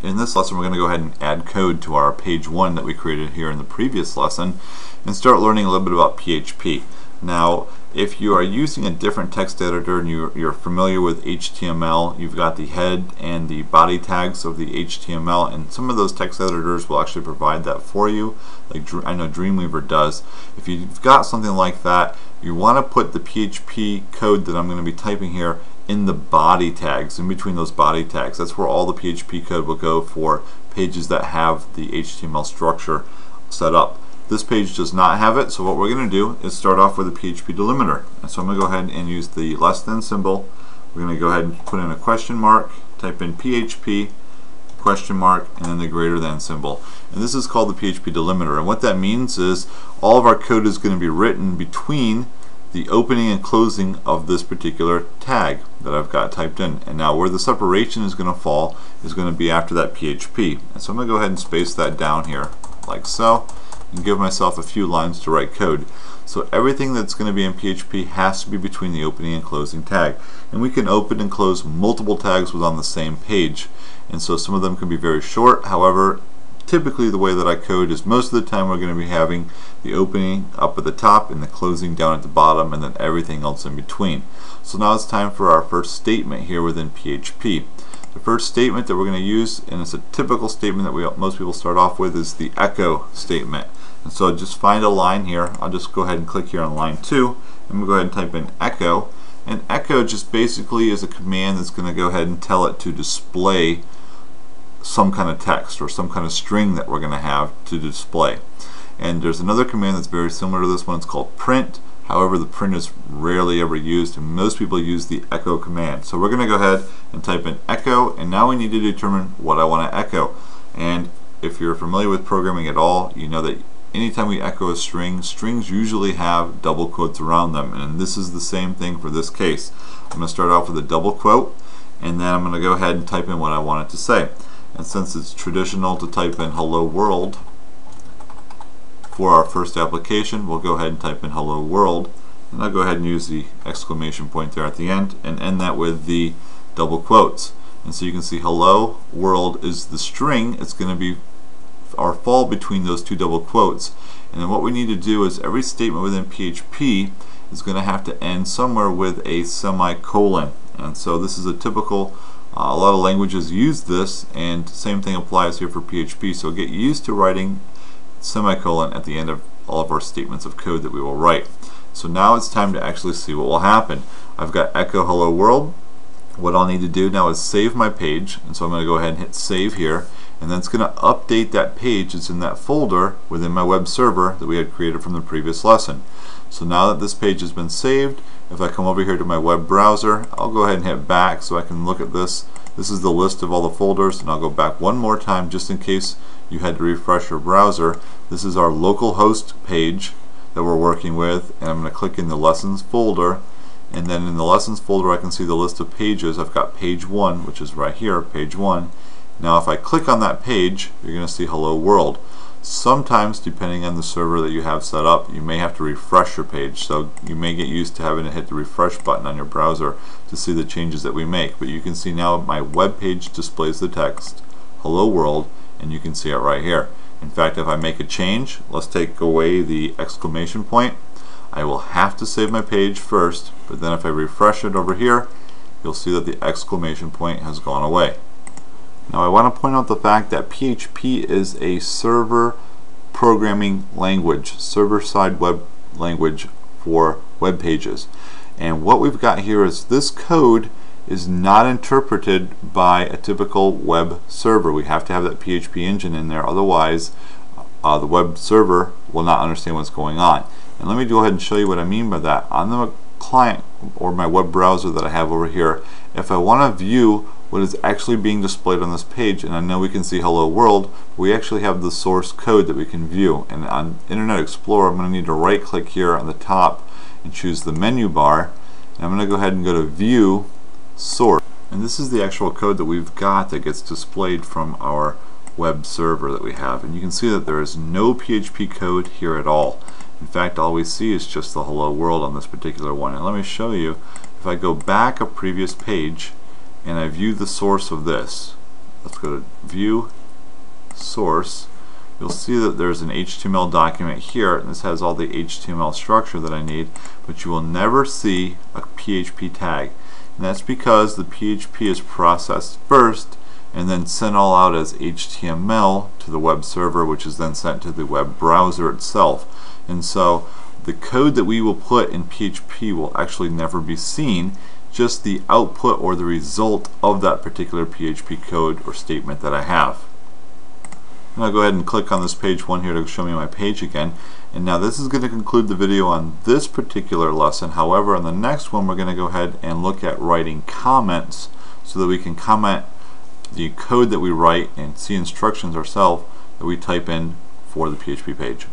In this lesson we're going to go ahead and add code to our page 1 that we created here in the previous lesson and start learning a little bit about PHP. Now if you are using a different text editor and you're, you're, familiar with HTML, you've got the head and the body tags of the HTML and some of those text editors will actually provide that for you like I know Dreamweaver does. If you've got something like that, you want to put the PHP code that I'm going to be typing here in the body tags, in between those body tags. That's where all the PHP code will go for pages that have the HTML structure set up. This page does not have it, so what we're going to do is start off with a PHP delimiter. And so I'm going to go ahead and use the less than symbol. We're going to go ahead and put in a question mark, type in PHP, question mark, and then the greater than symbol. And this is called the PHP delimiter. And what that means is all of our code is going to be written between the opening and closing of this particular tag that I've got typed in. And now where the separation is going to fall is going to be after that PHP. And so I'm going to go ahead and space that down here like so and give myself a few lines to write code. So everything that's going to be in PHP has to be between the opening and closing tag. And we can open and close multiple tags within the same page. And so some of them can be very short. However, typically the way that I code is most of the time we're going to be having the opening up at the top and the closing down at the bottom and then everything else in between. So now it's time for our first statement here within PHP. The first statement that we're going to use, and it's a typical statement that we most people start off with, is the echo statement. And so just find a line here. I'll just go ahead and click here on line 2 and we'll go ahead and type in echo. And echo just basically is a command that's going to go ahead and tell it to display some kind of text or some kind of string that we're going to have to display. And there's another command that's very similar to this one. It's called print. However, the print is rarely ever used, and most people use the echo command. So we're going to go ahead and type in echo, and now we need to determine what I want to echo. And if you're familiar with programming at all, you know that anytime we echo a string, strings usually have double quotes around them, and this is the same thing for this case. I'm going to start off with a double quote, and then I'm going to go ahead and type in what I want it to say. And since it's traditional to type in hello world for our first application, we'll go ahead and type in hello world. And I'll go ahead and use the exclamation point there at the end and end that with the double quotes. And so you can see hello world is the string. It's going to be our fall between those two double quotes. And then what we need to do is every statement within PHP is going to have to end somewhere with a semicolon. And so this is a typical uh, a lot of languages use this and same thing applies here for PHP so get used to writing semicolon at the end of all of our statements of code that we will write. So now it's time to actually see what will happen. I've got echo hello world. What I'll need to do now is save my page and so I'm going to go ahead and hit save here and then it's going to update that page that's in that folder within my web server that we had created from the previous lesson. So now that this page has been saved, if I come over here to my web browser, I'll go ahead and hit back so I can look at this. This is the list of all the folders, and I'll go back one more time just in case you had to refresh your browser. This is our localhost page that we're working with, and I'm going to click in the lessons folder, and then in the lessons folder I can see the list of pages. I've got page 1, which is right here, page 1. Now if I click on that page, you're going to see Hello World. Sometimes, depending on the server that you have set up, you may have to refresh your page. So you may get used to having to hit the refresh button on your browser to see the changes that we make. But you can see now my web page displays the text, hello world, and you can see it right here. In fact, if I make a change, let's take away the exclamation point. I will have to save my page first, but then if I refresh it over here, you'll see that the exclamation point has gone away. Now I want to point out the fact that PHP is a server programming language, server-side web language for web pages. And what we've got here is this code is not interpreted by a typical web server. We have to have that PHP engine in there, otherwise uh, the web server will not understand what's going on. And let me go ahead and show you what I mean by that. On the client or my web browser that I have over here, if I want to view what is actually being displayed on this page. And I know we can see hello world. We actually have the source code that we can view. And on Internet Explorer I'm going to need to right click here on the top and choose the menu bar. And I'm going to go ahead and go to view source. And this is the actual code that we've got that gets displayed from our web server that we have. And you can see that there is no PHP code here at all. In fact all we see is just the hello world on this particular one. And let me show you if I go back a previous page and I view the source of this. Let's go to view source. You'll see that there's an HTML document here and this has all the HTML structure that I need but you will never see a PHP tag. And that's because the PHP is processed first and then sent all out as HTML to the web server which is then sent to the web browser itself. And so the code that we will put in PHP will actually never be seen just the output or the result of that particular PHP code or statement that I have. And I'll go ahead and click on this page one here to show me my page again. And now this is going to conclude the video on this particular lesson. However, on the next one, we're going to go ahead and look at writing comments so that we can comment the code that we write and see instructions ourselves that we type in for the PHP page.